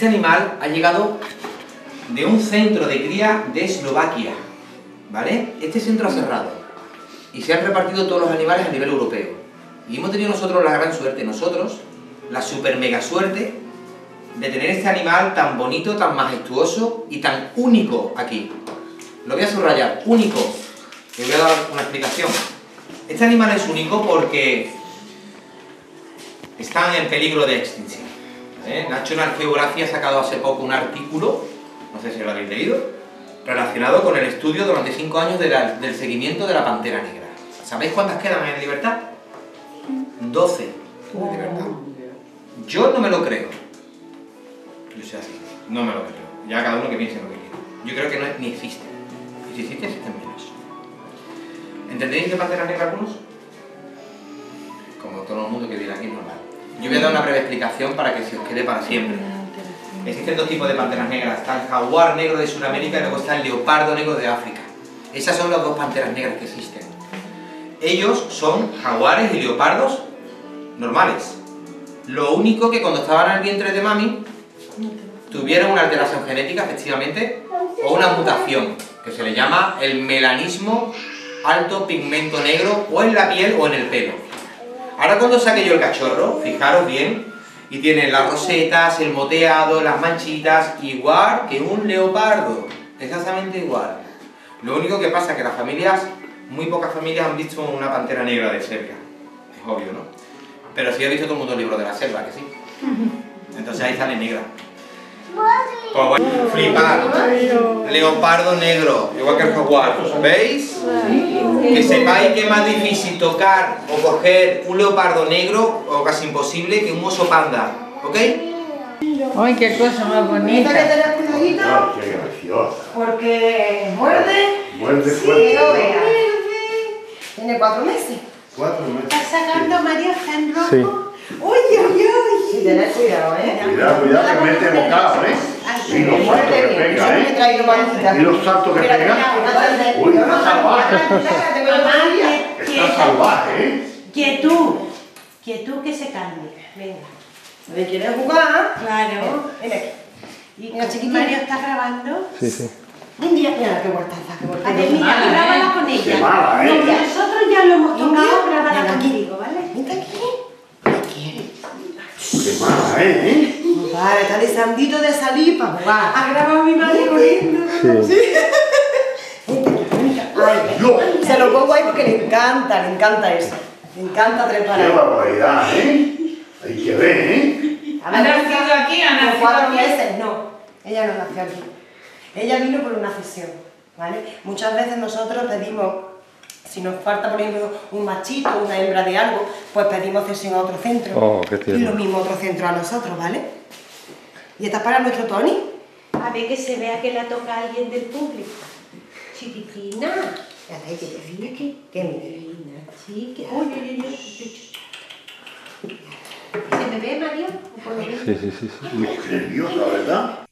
Este animal ha llegado de un centro de cría de Eslovaquia, ¿vale? Este centro ha cerrado y se han repartido todos los animales a nivel europeo. Y hemos tenido nosotros la gran suerte, nosotros, la super mega suerte de tener este animal tan bonito, tan majestuoso y tan único aquí. Lo voy a subrayar, único. Le voy a dar una explicación. Este animal es único porque están en peligro de extinción. ¿Eh? National Geographic ha sacado hace poco un artículo, no sé si lo habéis leído, relacionado con el estudio durante 5 años del seguimiento de la pantera negra. ¿Sabéis cuántas quedan en libertad? 12 en libertad. Yo no me lo creo. Yo sé así, no me lo creo. Ya cada uno que piense lo que quiera. Yo creo que no, ni existe. Y si existe, existen menos. ¿Entendéis qué pantera negra algunos? Como todo el mundo que viene aquí normal. Yo voy a dar una breve explicación para que se os quede para siempre. Existen dos tipos de panteras negras. Está el jaguar negro de Sudamérica y luego está el leopardo negro de África. Esas son las dos panteras negras que existen. Ellos son jaguares y leopardos normales. Lo único que cuando estaban al vientre de mami tuvieron una alteración genética, efectivamente, o una mutación, que se le llama el melanismo alto pigmento negro o en la piel o en el pelo. Ahora cuando saque yo el cachorro, fijaros bien, y tiene las rosetas, el moteado, las manchitas, igual que un leopardo, exactamente igual. Lo único que pasa es que las familias, muy pocas familias han visto una pantera negra de cerca, es obvio, ¿no? Pero sí ha visto todo el mundo el libro de la selva, que sí. Entonces ahí sale negra. Bueno, flipar. Leopardo negro, igual que el jaguar. ¿Veis? Que sepáis que es más difícil tocar o coger un leopardo negro, o casi imposible, que un oso panda. ¿Ok? ¡Ay, qué cosa más bonita! Que tener Ah, qué graciosa. porque muerde. Muerde fuerte. Tiene cuatro meses. Cuatro meses. ¿Estás sacando María está en rojo? Sí. ¡Uy, uy, uy! tened cuidado, ¿eh? Cuidado, cuidado, que mete bocado, ¿eh? Y los saltos Muerde que pega, ¿eh? Y los saltos que pega. Uy, está salvaje. Está salvaje, ¿eh? Quietud. Quietud que se calme. Venga. ¿Me quieres jugar? Claro. Y. Mario está grabando. Sí, sí. Un día, mira, qué vueltaza, qué A vueltaza. ver, mira, grábala con ella. Qué mala, ¿eh? Nosotros ya lo hemos tocado, grábala contigo, ¿vale? Vente aquí. ¿Qué quieres? Qué mala, ¿eh? Vale, está deseandito de salir para jugar. Ha grabado mi madre corriendo. Sí. Ay, Dios. se lo pongo ahí porque le encanta, le encanta eso. Le encanta Qué preparar. barbaridad, ¿eh? Hay que ver, ¿eh? A ¿Ha nacido aquí? ¿Ha nacido cuatro aquí? meses, no. Ella no nació aquí. Ella vino por una cesión, ¿vale? Muchas veces nosotros pedimos, si nos falta, por ejemplo, un machito, una hembra de algo, pues pedimos cesión a otro centro. Oh, qué y lo mismo otro centro a nosotros, ¿vale? Y esta es para nuestro Tony. A ver que se vea que la toca alguien del público. Chiquitina. Ya está, que te que, que. Uy, uy, uy. ¿Se me ve, Mario? Sí, sí, sí. sí. Uy, qué nerviosa, ¿verdad?